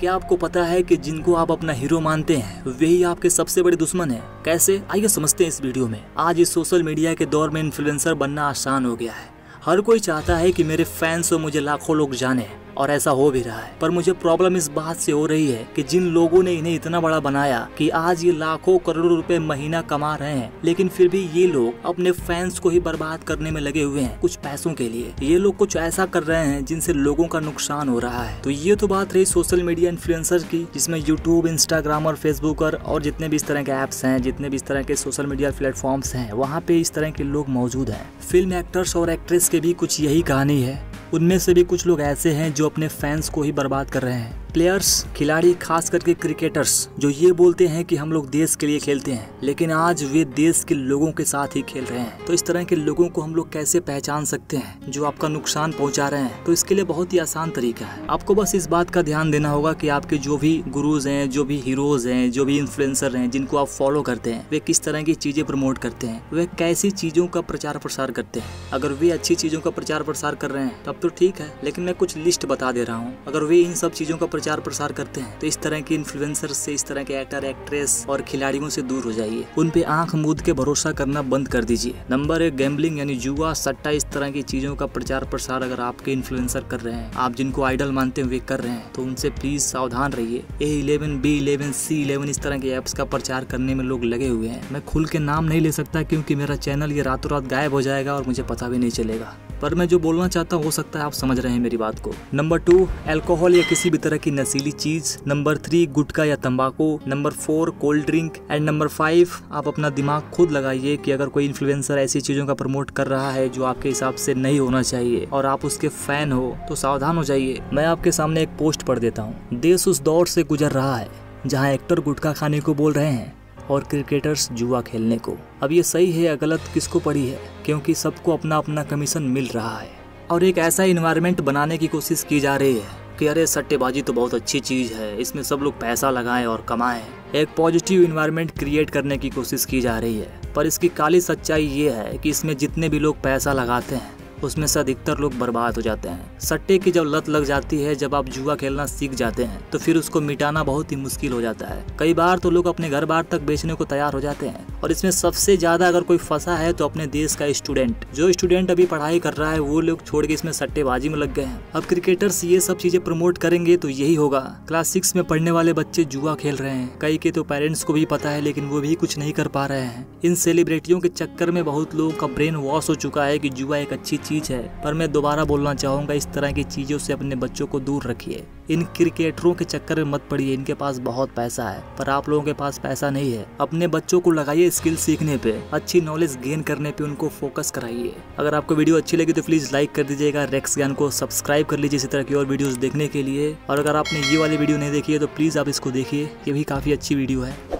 क्या आपको पता है कि जिनको आप अपना हीरो मानते हैं वही आपके सबसे बड़े दुश्मन है? कैसे? आइए समझते हैं इस वीडियो में। आज इस सोशल मीडिया के दौर में इन्फ्लुएंसर बनना आसान हो गया है। हर कोई चाहता है कि मेरे फैंस और मुझे लाखों लोग जाने। और ऐसा हो भी रहा है। पर मुझे प्रॉब्लम इस बात से हो रही है कि जिन लोगों ने इन्हें इतना बड़ा बनाया कि आज ये लाखों करोड़ों रुपए महीना कमा रहे हैं, लेकिन फिर भी ये लोग अपने फैंस को ही बर्बाद करने में लगे हुए हैं कुछ पैसों के लिए। ये लोग कुछ ऐसा कर रहे हैं जिनसे लोगों का नुकसान हो रहा है। तो ये तो बात रही सोशल मीडिया इन्फ्लुएंसर की, जिसमें यूट्यूब इंस्टाग्राम और फेसबुक और जितने भी इस तरह के ऐप्स हैं, जितने भी इस तरह के सोशल मीडिया प्लेटफॉर्म्स हैं, वहाँ पे इस तरह के लोग मौजूद हैं। फ़िल्म एक्टर्स और एक्ट्रेस के भी कुछ यही कहानी है। उनमें से भी कुछ लोग ऐसे हैं जो अपने फैंस को ही बर्बाद कर रहे हैं। प्लेयर्स खिलाड़ी, खास करके क्रिकेटर्स जो ये बोलते हैं कि हम लोग देश के लिए खेलते हैं, लेकिन आज वे देश के लोगों के साथ ही खेल रहे हैं। तो इस तरह के लोगों को हम लोग कैसे पहचान सकते हैं, जो आपका नुकसान पहुँचा रहे हैं? तो इसके लिए बहुत ही आसान तरीका है। आपको बस इस बात का ध्यान देना होगा कि आपके जो भी गुरुज हैं, जो भी हीरोज हैं, जो भी इन्फ्लुएंसर हैं, जिनको आप फॉलो करते हैं, वे किस तरह की चीज़ें प्रमोट करते हैं? वे कैसी चीज़ों का प्रचार प्रसार करते हैं? अगर वे अच्छी चीज़ों का प्रचार प्रसार कर रहे हैं, तब तो ठीक है, लेकिन मैं कुछ लिस्ट बता दे रहा हूँ। अगर वे इन सब चीज़ों का प्रसार करते हैं। तो इस तरह के इन्फ्लुएंसर से, इस तरह के एक्टर एक्ट्रेस और खिलाड़ियों से दूर हो जाइए। उन पे आँख मूद के भरोसा करना बंद कर दीजिए। नंबर एक गैम्बलिंग यानी जुआ, सट्टा, इस तरह की चीज़ों का प्रचार प्रसार अगर आपके इन्फ्लुएंसर कर रहे हैं, आप जिनको आइडल मानते हुए कर रहे हैं तो उनसे प्लीज़ सावधान रहिए। A eleven B eleven C eleven इस तरह के एप्स का प्रचार करने में लोग लगे हुए हैं। मैं खुल के नाम नहीं ले सकता क्योंकि मेरा चैनल ये रातों रात गायब हो जाएगा और मुझे पता भी नहीं चलेगा। पर मैं जो बोलना चाहता हूँ, हो सकता है आप समझ रहे हैं मेरी बात को। नंबर टू अल्कोहल या किसी भी तरह की नशीली चीज़। नंबर थ्री गुटखा या तंबाकू। Number four cold drink and number five आप अपना दिमाग खुद लगाइए कि अगर कोई इन्फ्लुएंसर ऐसी चीज़ों का प्रमोट कर रहा है जो आपके हिसाब से नहीं होना चाहिए और आप उसके फ़ैन हो तो सावधान हो जाइए। मैं आपके सामने एक पोस्ट पढ़ देता हूँ। देश उस दौर से गुजर रहा है जहाँ एक्टर गुटखा खाने को बोल रहे हैं। और क्रिकेटर्स जुआ खेलने को। अब ये सही है या गलत, किसको पड़ी है? क्योंकि सबको अपना अपना कमीशन मिल रहा है। और एक ऐसा इन्वायरमेंट बनाने की कोशिश की जा रही है कि अरे, सट्टेबाजी तो बहुत अच्छी चीज़ है, इसमें सब लोग पैसा लगाएँ और कमाएँ। एक पॉजिटिव इन्वायरमेंट क्रिएट करने की कोशिश की जा रही है। पर इसकी काली सच्चाई ये है कि इसमें जितने भी लोग पैसा लगाते हैं उसमें से अधिकतर लोग बर्बाद हो जाते हैं। सट्टे की जब लत लग जाती है, जब आप जुआ खेलना सीख जाते हैं तो फिर उसको मिटाना बहुत ही मुश्किल हो जाता है। कई बार तो लोग अपने घर बार तक बेचने को तैयार हो जाते हैं। और इसमें सबसे ज़्यादा अगर कोई फंसा है तो अपने देश का स्टूडेंट। जो स्टूडेंट अभी पढ़ाई कर रहा है, वो लोग छोड़ के इसमें सट्टेबाजी में लग गए हैं। अब क्रिकेटर्स ये सब चीज़ें प्रमोट करेंगे तो यही होगा। क्लास सिक्स में पढ़ने वाले बच्चे जुआ खेल रहे हैं। कई के तो पेरेंट्स को भी पता है, लेकिन वो भी कुछ नहीं कर पा रहे हैं। इन सेलिब्रिटियों के चक्कर में बहुत लोगों का ब्रेन वॉश हो चुका है की जुआ एक अच्छी चीज़ है। पर मैं दोबारा बोलना चाहूँगा, इस तरह की चीज़ों से अपने बच्चों को दूर रखिए। इन क्रिकेटरों के चक्कर में मत पड़िए, इनके पास बहुत पैसा है, पर आप लोगों के पास पैसा नहीं है। अपने बच्चों को लगाइए स्किल सीखने पे, अच्छी नॉलेज गेन करने पे उनको फोकस कराइए। अगर आपको वीडियो अच्छी लगी तो प्लीज़ लाइक कर दीजिएगा, रेक्स ज्ञान को सब्सक्राइब कर लीजिए इसी तरह की और वीडियोज़ देखने के लिए। और अगर आपने ये वाली वीडियो नहीं देखी है तो प्लीज़ आप इसको देखिए, ये भी काफ़ी अच्छी वीडियो है।